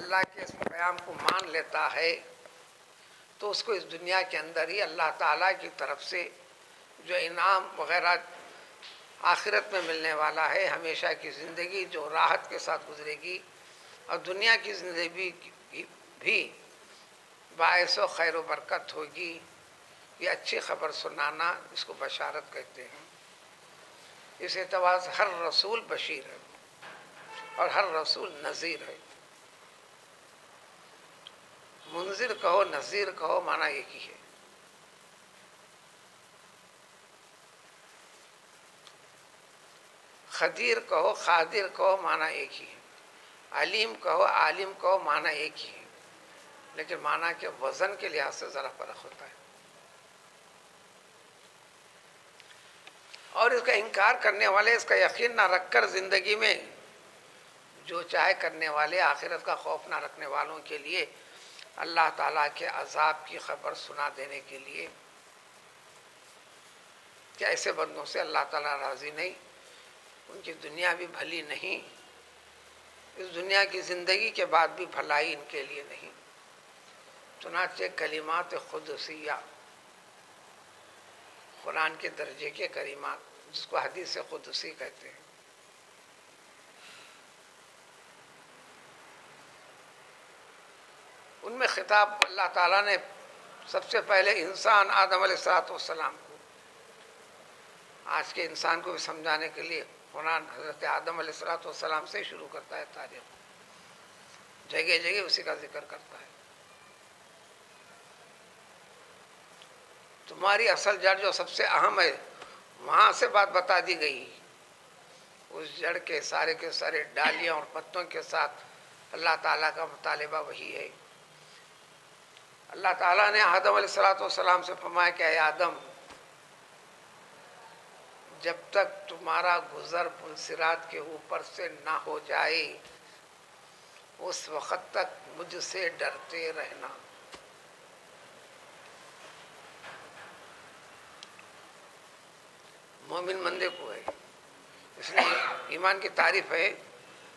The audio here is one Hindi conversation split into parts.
अल्लाह के इस प्याम को मान लेता है तो उसको इस दुनिया के अंदर ही अल्लाह ताला की तरफ़ से जो इनाम वगैरह आखिरत में मिलने वाला है, हमेशा की ज़िंदगी जो राहत के साथ गुजरेगी और दुनिया की ज़िंदगी भी बायस खैर बरकत होगी, ये अच्छी खबर सुनाना इसको बशारत कहते हैं। इस से हर रसूल बशीर है और हर रसूल नज़ीर है। मुंजिर कहो, नज़ीर कहो, माना एक ही है। खदीर कहो, खादिर कहो, माना एक ही है। अलीम कहो, आलिम कहो, माना एक ही है। लेकिन माना के वज़न के लिहाज से ज़रा फ़र्क होता है। और इसका इनकार करने वाले, इसका यकीन ना रखकर ज़िंदगी में जो चाहे करने वाले, आखिरत का खौफ ना रखने वालों के लिए अल्लाह ताला के अजाब की खबर सुना देने के लिए क्या ऐसे बंदों से अल्लाह ताला राज़ी नहीं, उनकी दुनिया भी भली नहीं, इस दुनिया की ज़िंदगी के बाद भी भलाई इनके लिए नहीं। चुनाचे कलिमात खुदसिया कुरान के दर्जे के करीमात जिसको हदीस खुदसी कहते हैं। खिताब अल्लाह ताला ने सबसे पहले इंसान आदम सलाम को, आज के इंसान को भी समझाने के लिए कुरान हज़रत आदम सलाम से शुरू करता है तारीख। जगह जगह उसी का ज़िक्र करता है। तुम्हारी असल जड़ जो सबसे अहम है, वहाँ से बात बता दी गई। उस जड़ के सारे के सारे डालियाँ और पत्तों के साथ अल्लाह ताला का मुतालबा वही है। अल्लाह ताला ने आदम सलाम से फरमाया कि आदम, जब तक तुम्हारा गुजर पुलसिरात के ऊपर से ना हो जाए, उस वक़्त तक मुझसे डरते रहना। मोमिन मंदे को है। इसलिए ईमान की तारीफ़ है।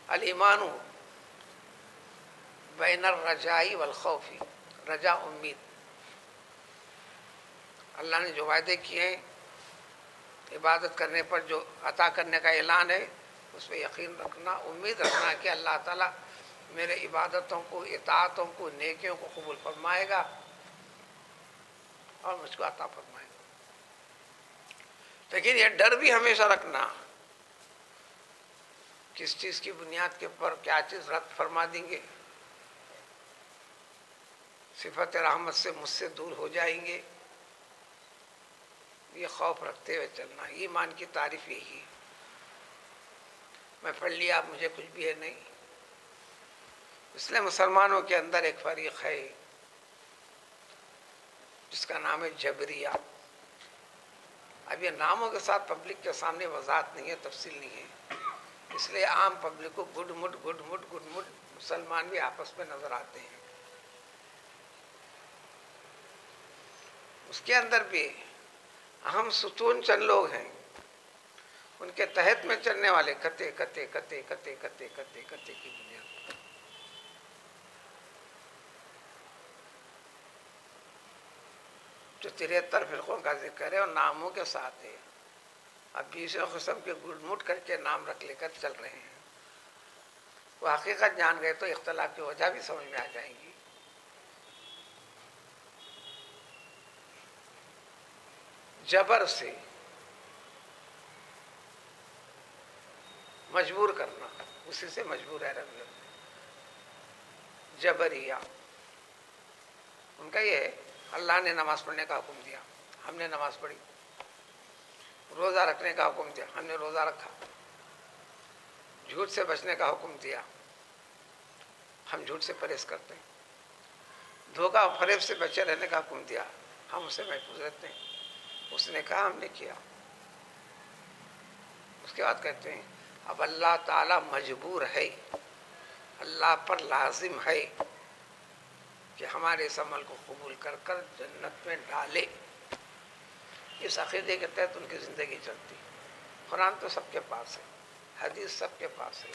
अल ईमानु बैनर रजाई वल खौफी रजा उम्मीद। अल्लाह ने जो वायदे किए हैं, इबादत करने पर जो अता करने का ऐलान है, उस पर यकीन रखना, उम्मीद रखना कि अल्लाह ताला मेरे इबादतों को इतातों को, नेकियों को कबूल फरमाएगा और मुझको अता फरमाएगा। लेकिन यह डर भी हमेशा रखना, किस चीज़ की बुनियाद के ऊपर क्या चीज़ रद्द फरमा देंगे। सिफत रहमत से मुझसे दूर हो जाएँगे। ये खौफ रखते हुए चलना, ईमान की तारीफ़ यही है। मैं पढ़ लिया आप मुझे कुछ भी है नहीं। इसलिए मुसलमानों के अंदर एक फरीक है, जिसका नाम है जबरिया। अब ये नामों के साथ पब्लिक के सामने वजाहत नहीं है, तफसील नहीं है। इसलिए आम पब्लिक को गुड मुड गुड मुड गुड मुड मुसलमान भी आपस में नज़र आते हैं। उसके अंदर भी अहम सुतून चंद लोग हैं। उनके तहत में चलने वाले कते कते कते कते कते कते कते की बुनियाद जो तिरहत्तर फिरकों का ज़िक्र है और नामों के साथ है। अब बीसों किस्म के गुड़मुट करके नाम रख लेकर चल रहे हैं। वो हकीकत जान गए तो इख्तलाफ की वजह भी समझ में आ जाएँगी। जबर से मजबूर करना, उसी से मजबूर है रंग जबरिया। उनका ये अल्लाह ने नमाज़ पढ़ने का हुक्म दिया, हमने नमाज़ पढ़ी। रोज़ा रखने का हुक्म दिया, हमने रोज़ा रखा। झूठ से बचने का हुक्म दिया, हम झूठ से परहेज करते हैं। धोखा फरेब से बचे रहने का हुक्म दिया, हम उसे महफूज रहते हैं। उसने कहा, हमने किया। उसके बाद कहते हैं, अब अल्लाह ताला मजबूर है, अल्लाह पर लाजिम है कि हमारे इस अमल को कबूल कर कर जन्नत में डाले। इस अकीदे के तहत उनकी ज़िंदगी चलती कुरान तो सबके पास है, हदीस सबके पास है।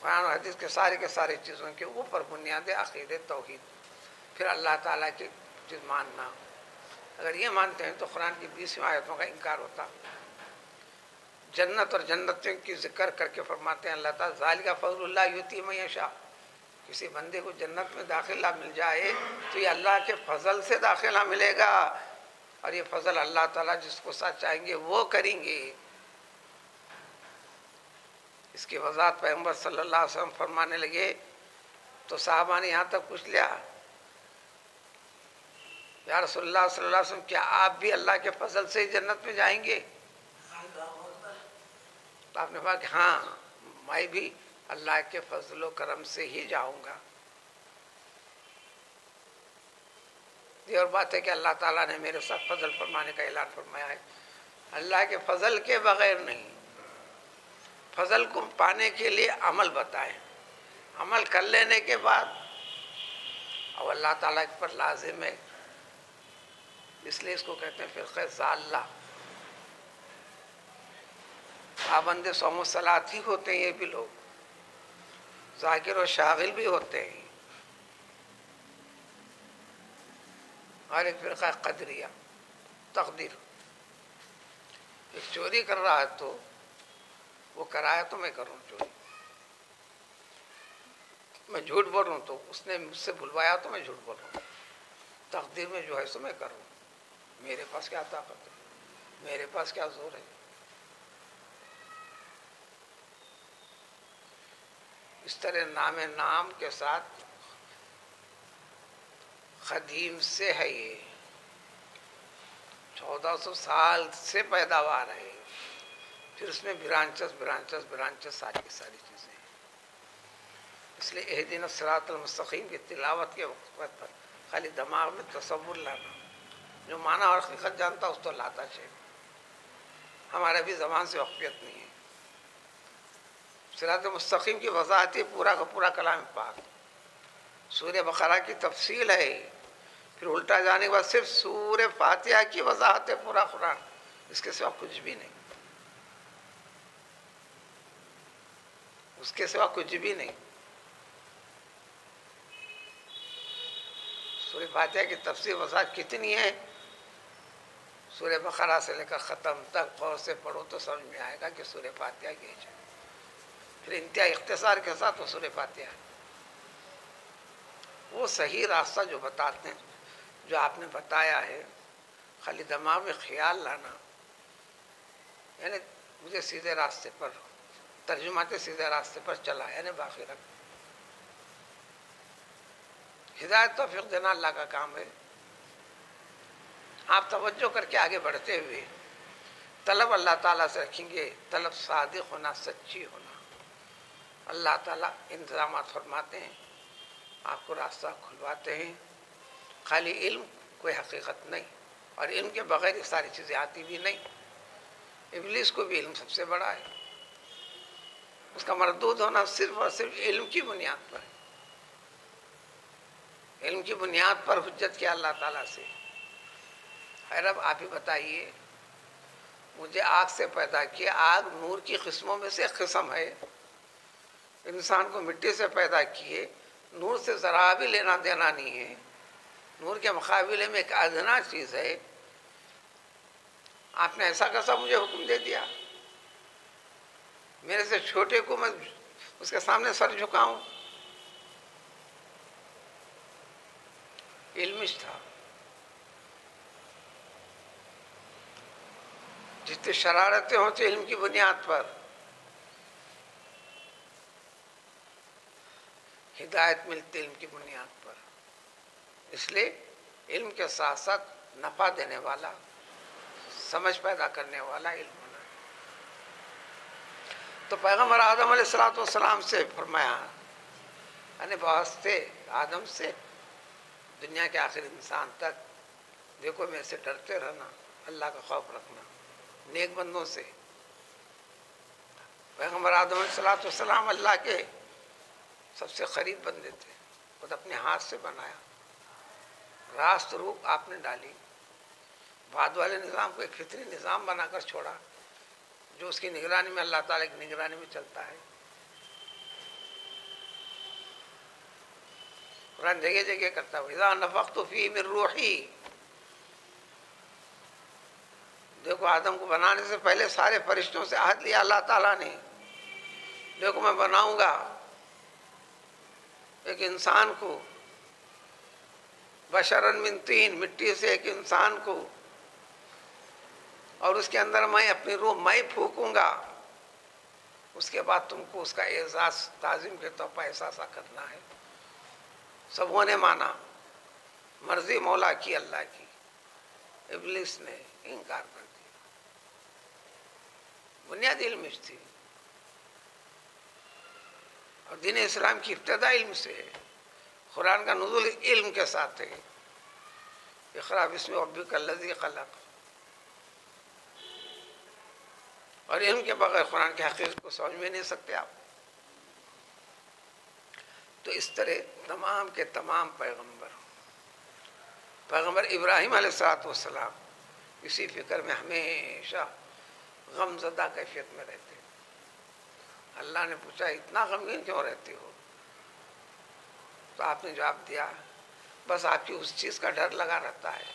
कुरान और हदीस के सारे के सारे चीज़ों के ऊपर बुनियाद अकीद तोहद। फिर अल्लाह ताला की मानना अगर ये मानते हैं तो कुरान की बीसवीं आयतों का इनकार होता। जन्नत और जन्नतियों की ज़िक्र करके फरमाते हैं, अल्लाह ताला फजल्ला युति मैशा किसी बंदे को जन्नत में दाखिला मिल जाए तो ये अल्लाह के फजल से दाखिला मिलेगा। और ये फजल अल्लाह ताला जिसको साथ चाहेंगे, वो करेंगे। इसकी वजात पैगंबर सल्लल्लाहु अलैहि वसल्लम फरमाने लगे तो साहबा ने यहाँ तक पूछ लिया या रसोल्ला क्या आप भी अल्लाह के फजल से जन्नत में जाएँगे? तो आपने कहा कि हाँ मैं भी अल्लाह के फजल करम से ही जाऊँगा। ये और बात है कि अल्लाह ताला ने मेरे साथ फजल फरमाने का ऐलान फरमाया है। अल्लाह के फजल के बगैर नहीं, फजल को पाने के लिए अमल बताए। अमल कर लेने के बाद अब अल्लाह ताला पर लाजिम है। इसलिए इसको कहते हैं फिर ज़ाल्ला पाबंद सोम सलात ही होते हैं ये भी लोग। जाकिर और शागिल भी होते हैं। और एक फिर कदरिया, तकदीर। एक चोरी कर रहा है तो वो कराया तो मैं करूँ चोरी। मैं झूठ बोल रहा हूँ तो उसने मुझसे भुलवाया तो मैं झूठ बोल रहा हूँ। तकदीर में जो है सो मैं करूँ। मेरे पास क्या ताकत है? मेरे पास क्या ज़ोर है? इस तरह नाम नाम के साथ कदीम से है ये। चौदह सौ साल से पैदावार है। फिर उसमें बिरांचस बिरांचस बिरांचस, सारी की सारी चीज़ें इसलिए एह दिन सरातमस्तकीम की तिलावत के वक्त पर खाली दिमाग में तस्वुर लाना। जो माना और हकीकत जानता उस तो लाता चाहिए। हमारे भी जबान से वक्फियत नहीं है। सिरात मुस्तकीम की वजाहत ही पूरा का पूरा कलाम पाक। सूर्य बकरा की तफसील है। फिर उल्टा जाने के बाद सिर्फ़ सूर्य फातिहा की वजाहत है पूरा कुरान। इसके सिवा कुछ भी नहीं। उसके सिवा कुछ भी नहीं। सूर्य फातिहा की तफसील वजाहत कितनी है? सूर्य बकरा से लेकर ख़त्म तक गौर से पढ़ो तो समझ में आएगा कि सूर्य फातिहा की है। फिर इंतहा इख्तसार के साथ वो सूर्य फातिहा वो सही रास्ता जो बताते हैं, जो आपने बताया है, खाली दिमाग में ख्याल लाना, यानी मुझे सीधे रास्ते पर तर्जुमाते सीधे रास्ते पर चला, यानी बाकी रख। हिदायत तो फिर देना अल्लाह का काम है। आप तवज्जो करके आगे बढ़ते हुए, तलब अल्लाह ताला से रखेंगे, तलब सादिक होना, सच्ची होना। अल्लाह ताला इंतज़ाम फरमाते हैं, आपको रास्ता खुलवाते हैं। खाली इल्म कोई हकीकत नहीं, और इल्म के बगैर ये सारी चीज़ें आती भी नहीं। इबलीस को भी इल्म सबसे बड़ा है। उसका मरदूद होना सिर्फ़ और सिर्फ़ इल्म की बुनियाद पर है। इल्म की बुनियाद पर हजत किया अल्लाह ताला से। खैर, अब आप ही बताइए। मुझे आग से पैदा किया। आग नूर की किस्मों में से किस्म है। इंसान को मिट्टी से पैदा किए। नूर से ज़रा भी लेना देना नहीं है। नूर के मुकाबले में एक अदना चीज़ है। आपने ऐसा कैसा मुझे हुक्म दे दिया? मेरे से छोटे को मैं उसके सामने सर झुकाऊं? इल्मिश था। जितनी शरारतें होती इल्म की बुनियाद पर। हिदायत मिलती इल्म की बुनियाद पर। इसलिए इल्म के साथ साथ नफ़ा देने वाला, समझ पैदा करने वाला इल्म होना तो पैगंबर आदम सलाम से फरमाया यानी वास्ते आदम से दुनिया के आखिर इंसान तक देखो मेरे से डरते रहना, अल्लाह का खौफ रखना। नेक बंदों से। पैगंबर आदम सलाम अल्लाह के सबसे करीब बंदे थे। खुद अपने हाथ से बनाया। रास्त रूप आपने डाली। बाद वाले निज़ाम को एक फितरी निज़ाम बनाकर छोड़ा, जो उसकी निगरानी में अल्लाह ताला की निगरानी में चलता है। कुरान जगह जगह करता है नफक तो फ़ी में रूही। देखो आदम को बनाने से पहले सारे फरिश्तों से आहद लिया, अल्लाह ताला ने। देखो मैं बनाऊँगा, एक इंसान को, बशरन मिन तीन, मिट्टी से एक इंसान को, और उसके अंदर मैं अपनी रूह, मैं फूकूँगा। उसके बाद तुमको उसका एजाज, ताजिम के तौर पर एहसास करना है। सबों ने माना, मर्ज़ी मौला की, अल्लाह की। इबलिस ने इनकार कर बुनियादी इल्म थी और दिन इस्लाम की इब्तदा इल्म से है कुरान का नजुल इल्म के साथ है। इखरा बिस्म अब्बी कल्लजी खलक। और इल्म के बगैर कुरान की हकीकत को समझ में नहीं सकते आप। तो इस तरह तमाम के तमाम पैगंबर। पैगंबर इब्राहिम सलाम इसी फ़िक्र में हमेशा गमजदा कैफियत में रहते अल्लाह ने पूछा, इतना गमगीन क्यों रहते हो? तो आपने जवाब दिया, बस आपकी उस चीज़ का डर लगा रहता है।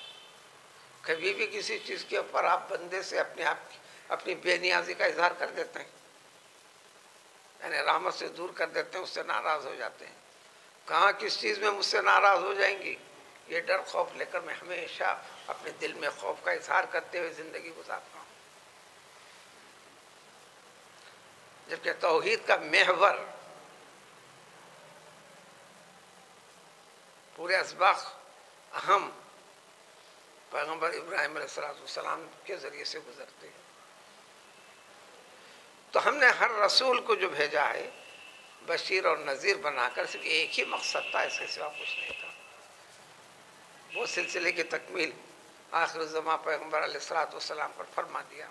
कभी भी किसी चीज़ के ऊपर आप बंदे से अपने आप अपनी बेनियाजी का इजहार कर देते हैं। यानी रामत से दूर कर देते हैं, उससे नाराज़ हो जाते हैं। कहाँ किस चीज़ में मुझसे नाराज़ हो जाएँगी? ये डर खौफ लेकर मैं हमेशा अपने दिल में खौफ का इजहार करते हुए ज़िंदगी गुजारता हूँ। जबकि तोहहीद का महवर पूरे इसबाक अहम पैगंबर इब्राहिम सलाम के ज़रिए से गुजरते हैं। तो हमने हर रसूल को जो भेजा है, बशीर और नज़ीर बनाकर सिर्फ़ एक ही मकसद था, इसके सिवा कुछ नहीं था। वो सिलसिले की तकमील आखिर जमा पैगंबर सलाम पर फरमा दिया।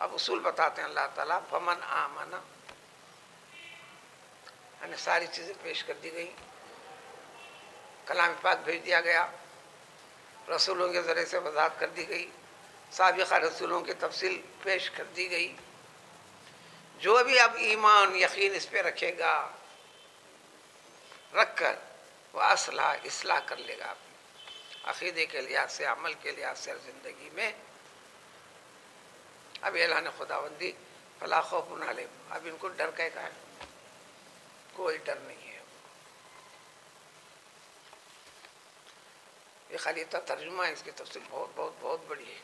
अब उसूल बताते हैं, अल्लाह ताला, फमन आमना यानी सारी चीज़ें पेश कर दी गई। कलाम पाक भेज दिया गया। रसूलों के ज़रिए से वजात कर दी गई। सबका रसूलों की तफसील पेश कर दी गई। जो भी अब ईमान, यकीन इस पर रखेगा रख कर वह असलाह, इसलाह कर लेगा अपने। अकीदे के लिहाज से, अमल के लिहाज से ज़िंदगी में अब एलान खुदाबंदी, फला खौफ नाले अब इनको डर का है कोई डर नहीं है। ये खाली इतना तर्जुमा है, इसकी तफसील बहुत बहुत बहुत बड़ी है।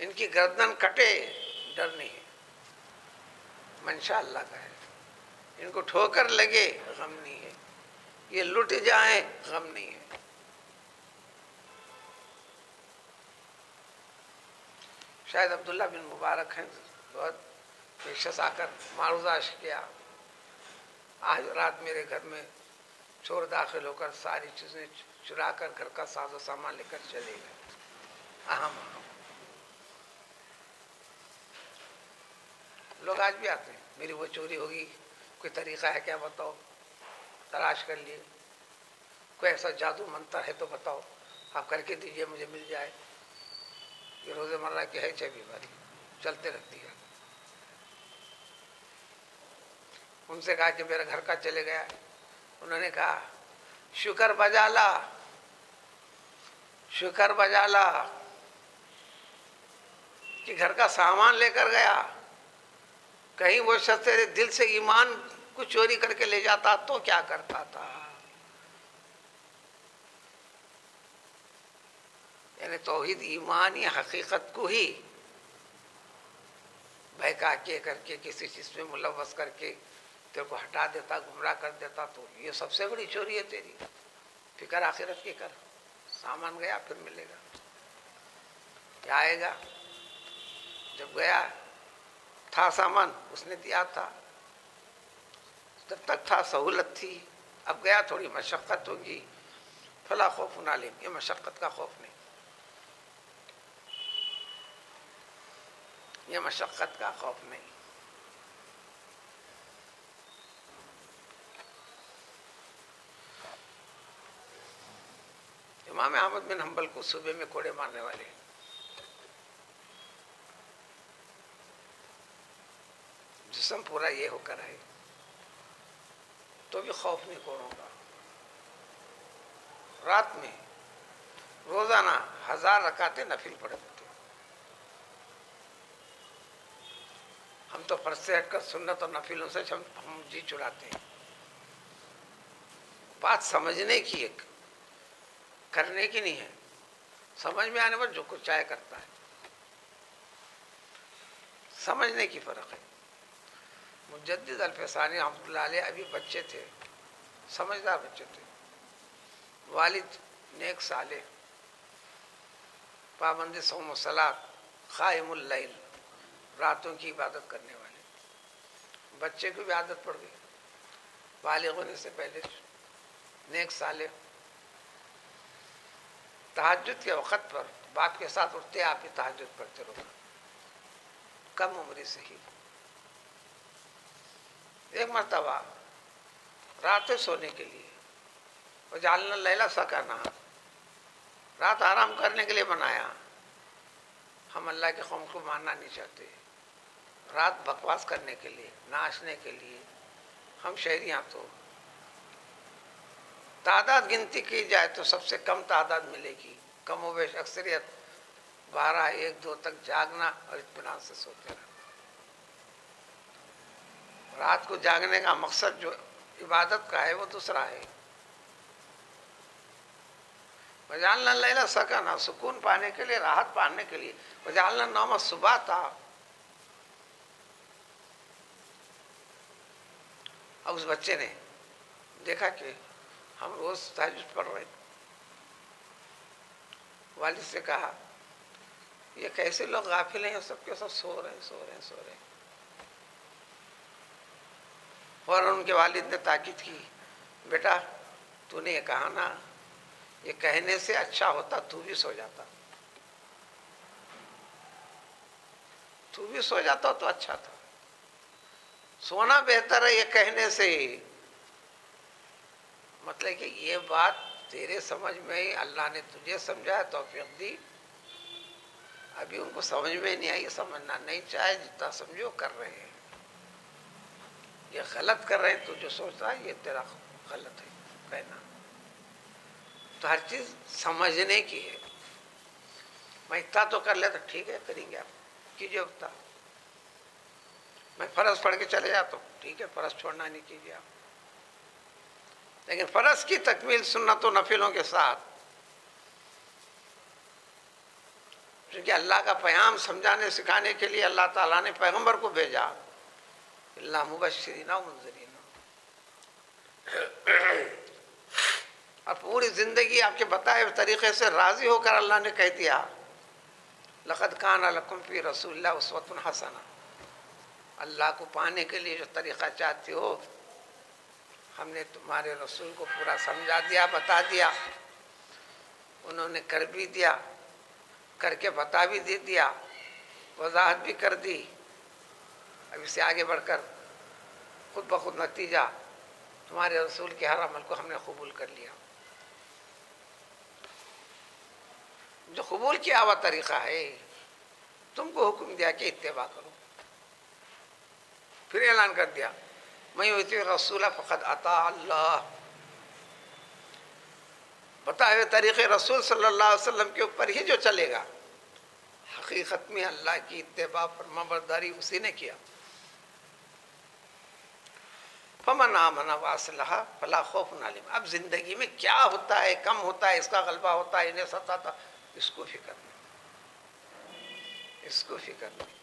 इनकी गर्दन कटे, डर नहीं है। मंशा अल्लाह का है। इनको ठोकर लगे, गम नहीं है। ये लुट जाए, गम नहीं है। शायद अब्दुल्ला बिन मुबारक हैं, बहुत पेशस आकर मारूदाश किया। आज रात मेरे घर में चोर दाखिल होकर सारी चीज़ें चुरा कर घर का साजो सामान लेकर चले गए। अहम। लोग आज भी आते हैं। मेरी वो चोरी होगी, कोई तरीका है क्या बताओ? तलाश कर लिए। कोई ऐसा जादू मंत्र है तो बताओ। आप करके दीजिए, मुझे मिल जाए। ये रोज़मर्रा की है, छह बीमारी। चलते रहती है। उनसे कहा कि मेरा घर का चले गया। उन्होंने कहा, शुक्र बजाला शुक्र बजाला कि घर का सामान लेकर गया। कहीं वो सस्ते दिल से ईमान को चोरी करके ले जाता तो क्या करता था? यानी तोहिद ईमान या हकीकत को ही बहका के करके, किसी चीज़ में मुलवस करके तेरे को हटा देता, गुमराह कर देता तो ये सबसे बड़ी चोरी है तेरी। फ़िक्र आखिरत की कर। सामान गया, फिर मिलेगा। क्या आएगा? जब गया, था सामान, उसने दिया था। जब तक था, सहूलत थी। अब गया, थोड़ी मशक्क़त होगी। फला खौफ नालिम ये मशक्क़त का खौफ नहीं। ये मशक्क़त का खौफ नहीं इमाम अहमद बिन हम्बल को सुबह में कोड़े मारने वाले जिसम पूरा ये होकर है तो भी खौफ नहीं करूँगा रात में रोज़ाना हज़ार रकाते नफिल पड़े होते हम तो फ़र्ज़ से हटकर सुन्नत और नफिलों से हम जी चुराते हैं। बात समझने की एक, करने की नहीं है। समझ में आने पर जो कुछ चाहे करता है। समझने की फ़र्क है। मुजद अल्फसानी अहमद अभी बच्चे थे। समझदार बच्चे थे। वालिद नेक साले। पाबंद सोम सलात ख़ायमुल्ल रातों की इबादत करने वाले बच्चे को भी आदत पड़ गई। बालिग होने से पहले नेक साले। तहजद के वक़्त पर बाप के साथ उठते आप ही तहजद पढ़ते रहो। कम उम्र से ही। एक मरतबा, रात सोने के लिए। और जालना लैला सा सकाना रात आराम करने के लिए बनाया। हम अल्लाह के कौम को मानना नहीं चाहते। रात बकवास करने के लिए, नाचने के लिए, हम शहरियाँ तो। तादाद गिनती की जाए तो सबसे कम तादाद मिलेगी। कम वेश अक्सरियत बारह एक दो तक जागना और इतमान से सोते रहना। रात को जागने का मकसद जो इबादत का है, वो दूसरा है। वजालना लैला सका ना सुकून पाने के लिए, राहत पाने के लिए। वजालना नाम सुबह था। अब उस बच्चे ने देखा कि हम रोज तहज पढ़ रहे वालिद से कहा, ये कैसे लोग गाफिल हैं? सब सबके सब सो रहे हैं, सो रहे हैं, सो रहे हैं। और उनके वालिद ने ताकीद की, बेटा, तूने ये कहा ना, ये कहने से अच्छा होता, तू भी सो जाता। तू भी सो जाता तो अच्छा था। सोना बेहतर है ये कहने से मतलब कि ये बात तेरे समझ में ही, अल्लाह ने तुझे समझाया तो दी। अभी उनको समझ में नहीं आई समझना नहीं चाहे, जितना समझो कर रहे हैं। ये गलत कर रहे हैं तो जो सोचता है, ये तेरा गलत है, कहना। तो हर चीज़ समझने की है। मैं इतना तो कर ले तो ठीक है, करेंगे आप। कीजिए उतना मैं फ़र्ज़ पढ़ के चले जाता हूँ। ठीक है फ़र्ज़ छोड़ना नहीं कीजिए आप। लेकिन फ़र्ज़ की तकमील सुनना तो नफिलों के साथ। क्योंकि अल्लाह का पैगाम समझाने, सिखाने के लिए अल्लाह ताला ने पैगंबर को भेजा। अल्लाह मुबशरीना मुंजरीना और पूरी ज़िंदगी आपके बताए तरीक़े से राज़ी होकर अल्लाह ने कह दिया, लक़द खान लकुम फ़ी रसूल उसवत हसना। अल्लाह को पाने के लिए जो तरीक़ा चाहते हो। हमने तुम्हारे रसूल को पूरा समझा दिया, बता दिया। उन्होंने कर भी दिया, करके बता भी दे दिया, वजाहत भी कर दी। अब इससे आगे बढ़कर खुद ब खुद नतीजा तुम्हारे रसूल के हर अमल को हमने कबूल कर लिया। जो कबूल किया हुआ तरीक़ा है, तुमको हुक्म दिया कि इतवा करो। फिर ऐलान कर दिया। मैं रसूल फ़कत अता अल्लाह। बताए हुए तरीक़े रसूल अलैहि वसल्लम के ऊपर ही जो चलेगा। हकीकत में अल्लाह की इतबा फरमाबरदारी उसी ने किया। फमन आमना वासलहा फला खौफ नालिम अब ज़िंदगी में क्या होता है, कम होता है, इसका गलबा होता है, इन्हें सताता, इसको फ़िक्र नहीं। इसको फ़िक्र नहीं।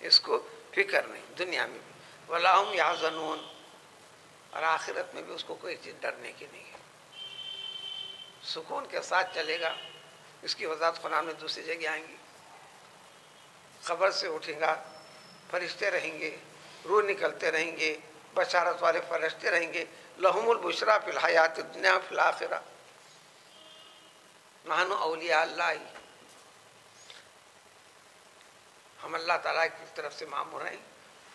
इसको फ़िक्र नहीं, दुनिया में भी। वलाहम या जनून और आखिरत में भी उसको कोई चीज़ डरने की नहीं है। सुकून के साथ चलेगा, इसकी वजात खुरान में दूसरी जगह आएँगी। खबर से उठेगा, फरिश्ते रहेंगे, रूह निकलते रहेंगे, बशारत वाले फरिश्ते रहेंगे। लहमुल बुशरा फिल हयात दुनिया फिल नानो अलिया अल्लाह हम अल्लाह ताला की तरफ़ से मामूर हैं,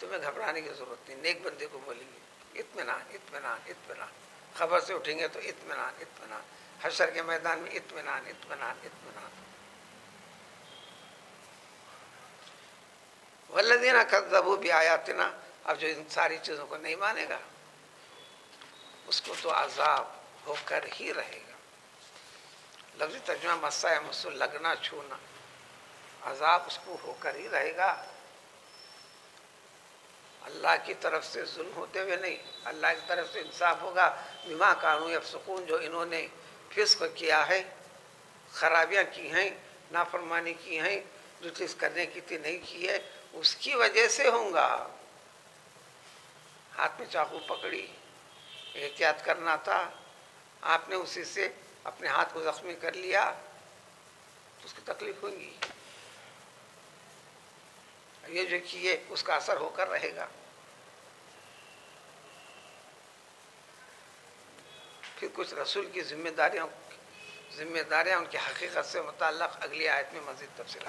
तुम्हें घबराने की ज़रूरत नहीं, नेक बंदे को बोलेंगे इतमान इतमान इतमान खबर से उठेंगे तो इतमान इतमान हशर के मैदान में इतमान इतमान इतमान वल्लदीना कदबू भी आयातना अब जो इन सारी चीज़ों को नहीं मानेगा, उसको तो आज़ाब होकर ही रहेगा। लफ्ज़ी तर्जुमा मस्सा है मुझसे लगना, छूना। अजाब उसको होकर ही रहेगा। अल्लाह की तरफ़ से जुल्म होते हुए नहीं, अल्लाह की तरफ़ से इंसाफ होगा। बिमा कानू या सुकून जो इन्होंने फिस्क किया है, खराबियाँ की हैं, नाफरमानी की हैं जो चीज़ करने की थी नहीं की है, उसकी वजह से होगा हाथ में चाकू पकड़ी, एहतियात करना था। आपने उसी से अपने हाथ को जख्मी कर लिया तो उसकी तकलीफ़ होगी। ये जो किए उसका असर होकर रहेगा। फिर कुछ रसूल की जिम्मेदारियों, जिम्मेदारियाँ उनकी हकीकत से मुतल अगली आयत में मजीद तफसी